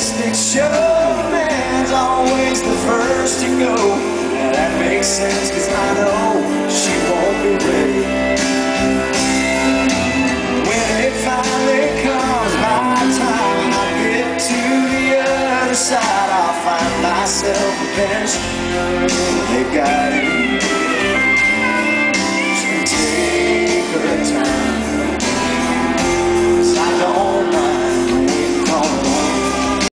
realistic show. Man's always the first to go. Now that makes sense, cause I know she won't be ready. When it finally comes my time, I get to the other side. I'll find myself a bench. They got